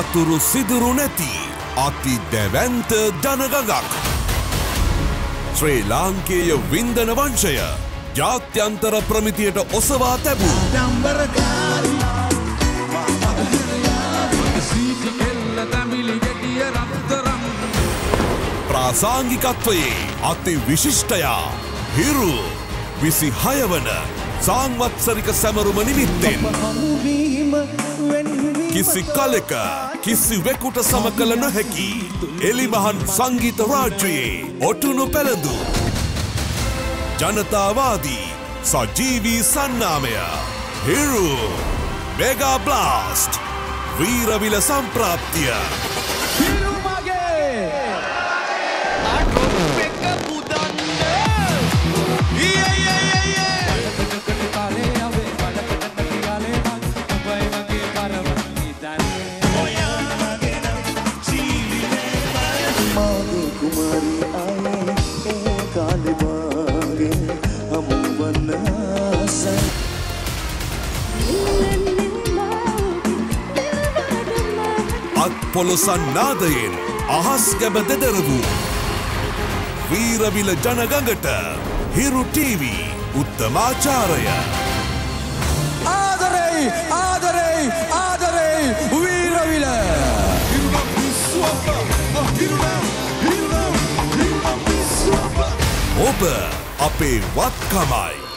අතුරු සිදුරු නැති අති දැවන්ත ජනගගක්. ශ්‍රී ලාංකේය වින්දන වංශය ජාත්‍යන්තර ප්‍රමිතියට ඔසවා තැබූ. රත්තරම් ප්‍රාසාංගිකත්වයේ අති විශිෂ්ටයා හිරු විසි හයවන සාංවත්සරික සැමරුම නිමිත්තෙන්. හමුවීම වෙන්වීම කිසි කලෙක කිසිවෙකුට සම කළ නොහැකි එලිමහන් සංගීත රාජ්‍යයේ ඔටුනු පැළඳු. ජනතාවාදී සජීවී සන්නාමය හිරු මෙගා බ්ලාස්ට් වීරවිල සම්ප්‍රාප්තිය. කුමාරි ආයේ ඒ කාලෙමාගේ හමුවන්න ආසයි අත් පොලොසන් නාදයෙන් අහස් ගැබ දෙදර වූ වීරවිල ජනගඟට හිරු ටීවී උත්තමාචාරය. ආදරෙයි ආදරෙයි ආදරෙයි වීරවිල ඔබ අපේ වත්කමයි.